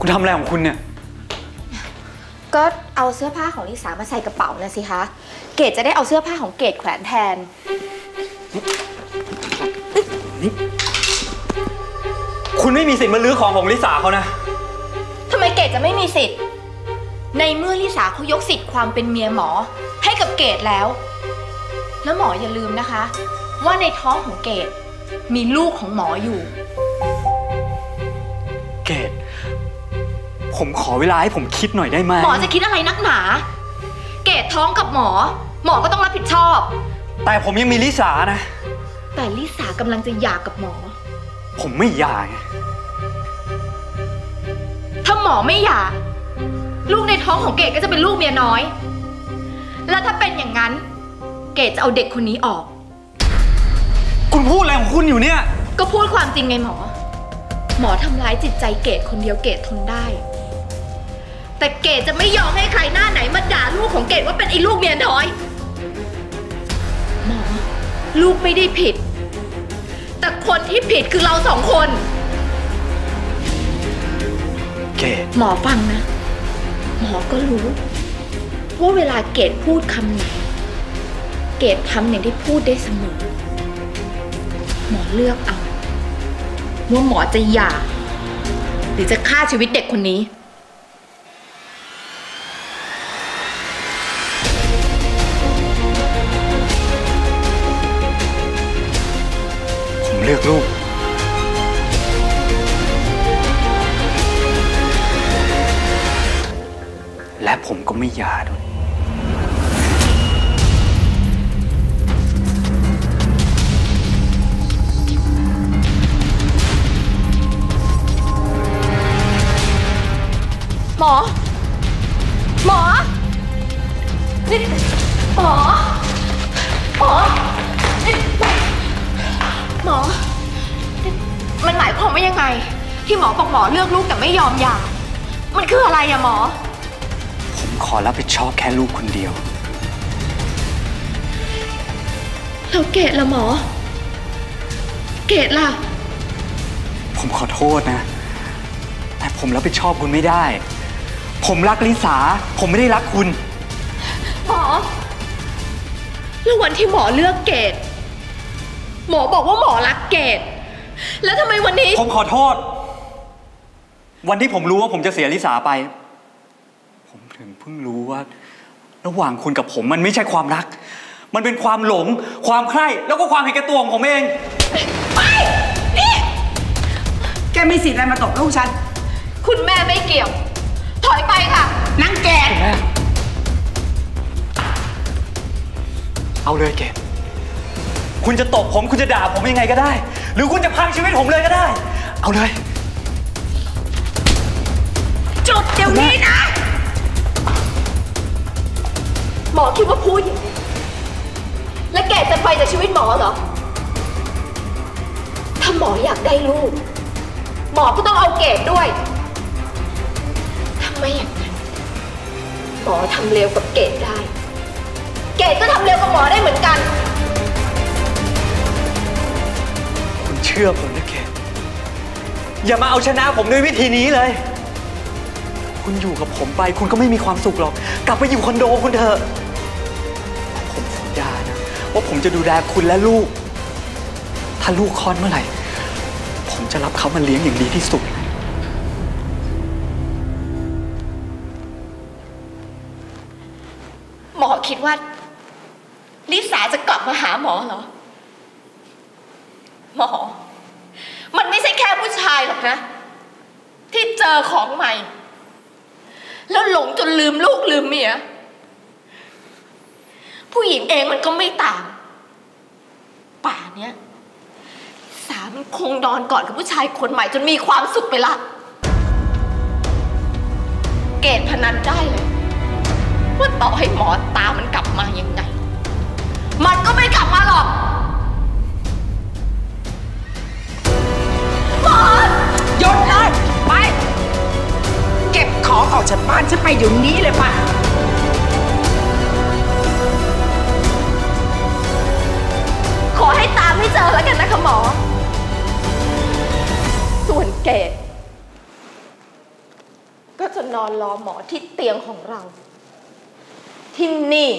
คุณทำอะไรของคุณเนี่ย ก็เอาเสื้อผ้าของลิสามาใส่กระเป๋านะสิคะ เกดจะได้เอาเสื้อผ้าของเกดแขวนแทน คุณไม่มีสิทธิ์มาลื้อของของลิสาเขานะทำไมเกดจะไม่มีสิทธิ์ ในเมื่อลิสาเขายกสิทธิ์ความเป็นเมียหมอ ให้กับเกดแล้ว แล้วหมออย่าลืมนะคะ ว่าในท้องของเกดมีลูกของหมออยู่ เกด ผมขอเวลาให้ผมคิดหน่อยได้ไหมหมอจะคิดอะไรนักหนา เกดท้องกับหมอ หมอก็ต้องรับผิดชอบ แต่ผมยังมีลิสานะ แต่ลิสากำลังจะหย่ากับหมอ ผมไม่อยากถ้าหมอไม่หย่าลูกในท้องของเกดก็จะเป็นลูกเมียน้อย แล้วถ้าเป็นอย่างนั้น เกดจะเอาเด็กคนนี้ออก คุณพูดอะไรของคุณอยู่เนี่ย ก็พูดความจริงไงหมอ หมอทำร้ายจิตใจเกดคนเดียวเกดทนได้ แต่เกดจะไม่ยอมให้ใครหน้าไหนมาด่าลูกของเกดว่าเป็นไอ้ลูกเมียน้อย หมอ ลูกไม่ได้ผิด แต่คนที่ผิดคือเราสองคน เกดหมอฟังนะ หมอก็รู้ว่าเวลาเกดพูดคำไหน เกดทำอย่างที่พูดได้เสมอ หมอเลือกเอาว่าหมอจะหย่า หรือจะฆ่าชีวิตเด็กคนนี้ ผมเลือกลูก และผมก็ไม่หย่าด้วยหมอ หมอ นี่หมอ หมอ ที่หมอบอกหมอเลือกลูกแต่ไม่ยอมหย่ามันคืออะไรอะหมอ ผมขอรับผิดชอบแค่ลูกคนเดียว แล้วเกดล่ะหมอ เกดล่ะ ผมขอโทษนะ แต่ผมรับผิดชอบคุณไม่ได้ ผมรักลิสา ผมไม่ได้รักคุณ หมอ แล้ววันที่หมอเลือกเกดหมอบอกว่าหมอรักเกด แล้วทำไมวันนี้ ผมขอโทษ วันที่ผมรู้ว่าผมจะเสียลิสาไป ผมถึงเพิ่งรู้ว่า ระหว่างคุณกับผมมันไม่ใช่ความรัก มันเป็นความหลง ความใคร่แล้วก็ความเห็นแก่ตัวของผมเองแกมีสิทธิ์อะไรมาตบลูกฉัน คุณแม่ไม่เกี่ยว ถอยไปค่ะนังแกนเอาเลยเกดคุณจะตบผมคุณจะด่าผมยังไงก็ได้ห รือคุณจะพังชีวิตผมเลยก็ได้ เอาเลยจุดเดี๋ยวนี้นะ หมอคิดว่าพูดอย่างนี้และแกจะไปจากชีวิตหมอเหรอ ถ้าหมออยากได้ลูก หมอก็ต้องเอาเกดด้วยทำไมอย่างนั้นหมอทำเร็วกับเกดได้ เกดก็ทำเร็วกับหมอได้เหมือนกัน ชื่อผมนะเกดอย่ามาเอาชนะผมด้วยวิธีนี้เลย คุณอยู่กับผมไป คุณก็ไม่มีความสุขหรอก กลับไปอยู่คอนโดคุณเถอะ ผมสัญญานะ ว่าผมจะดูแลคุณและลูก ถ้าลูกคลอดเมื่อไหร่ ผมจะรับเขามาเลี้ยงอย่างดีที่สุด หมอคิดว่า ลิสาจะกลับมาหาหมอเหรอ หมอ มันไม่ใช่แค่ผู้ชาย หรอกนะ ที่เจอของใหม่ แล้วหลงจนลืมลูกลืมเมีย ผู้หญิงเองมันก็ไม่ต่าง ป่าเนี้ย สามันคงนอนกอดกับผู้ชายคนใหม่จนมีความสุขไปละ เกตพนันได้เลยว่าต่อให้หมอตามมันกลับมายังไง มันก็ไม่กลับมา ของออกจากบ้านฉันไปอยู่นี้เลยป่ะ ขอให้ตามให้เจอแล้วกันนะคะหมอ ส่วนเกก็จะนอนรอหมอที่เตียงของเรา ที่นี่